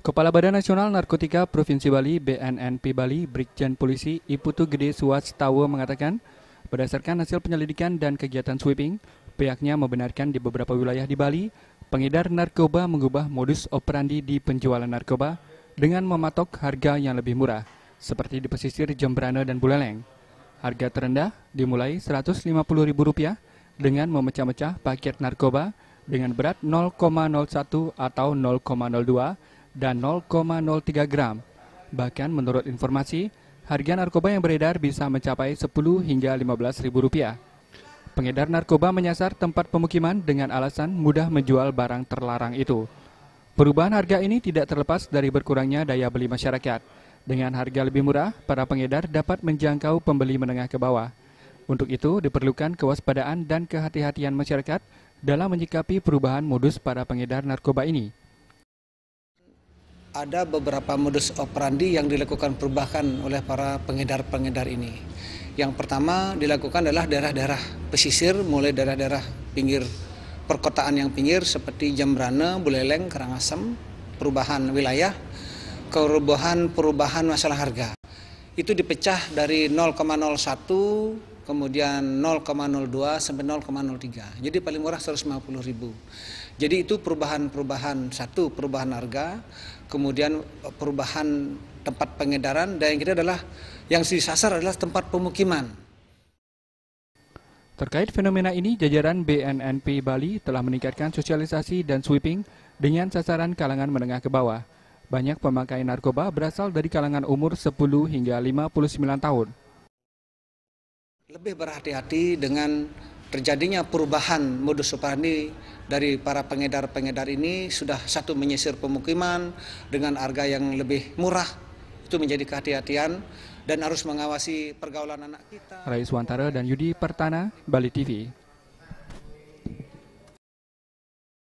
Kepala Badan Nasional Narkotika Provinsi Bali BNNP Bali Brigjen Polisi Iputu Gede Suwastawa mengatakan, berdasarkan hasil penyelidikan dan kegiatan sweeping, pihaknya membenarkan di beberapa wilayah di Bali, pengedar narkoba mengubah modus operandi di penjualan narkoba dengan mematok harga yang lebih murah, seperti di pesisir Jembrana dan Buleleng. Harga terendah dimulai Rp150.000 dengan memecah-mecah paket narkoba dengan berat 0,01 atau 0,02 dan 0,03 gram. Bahkan menurut informasi, harga narkoba yang beredar bisa mencapai 10 hingga 15 ribu rupiah. Pengedar narkoba menyasar tempat pemukiman dengan alasan mudah menjual barang terlarang itu. Perubahan harga ini tidak terlepas dari berkurangnya daya beli masyarakat. Dengan harga lebih murah, para pengedar dapat menjangkau pembeli menengah ke bawah. Untuk itu, diperlukan kewaspadaan dan kehati-hatian masyarakat dalam menyikapi perubahan modus para pengedar narkoba ini ada beberapa modus operandi yang dilakukan perubahan oleh para pengedar-pengedar ini. Yang pertama dilakukan adalah daerah-daerah pesisir, mulai daerah-daerah pinggir perkotaan yang pinggir seperti Jambrana, Buleleng, Karangasem, perubahan wilayah, perubahan-perubahan masalah harga. Itu dipecah dari 0,01 kemudian 0,02 sampai 0,03. Jadi paling murah 150 ribu. Jadi itu perubahan-perubahan satu perubahan harga, kemudian perubahan tempat pengedaran dan yang ketiga adalah yang disasar adalah tempat pemukiman. Terkait fenomena ini, jajaran BNNP Bali telah meningkatkan sosialisasi dan sweeping dengan sasaran kalangan menengah ke bawah. Banyak pemakai narkoba berasal dari kalangan umur 10 hingga 59 tahun. Lebih berhati-hati dengan terjadinya perubahan modus operandi dari para pengedar-pengedar ini sudah satu menyisir pemukiman dengan harga yang lebih murah itu menjadi kehati-hatian dan harus mengawasi pergaulan anak kita. Rais Wantara dan Yudi Pertana, Bali TV.